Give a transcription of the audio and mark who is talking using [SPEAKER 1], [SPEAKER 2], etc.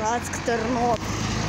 [SPEAKER 1] Шацк, Тернопіль.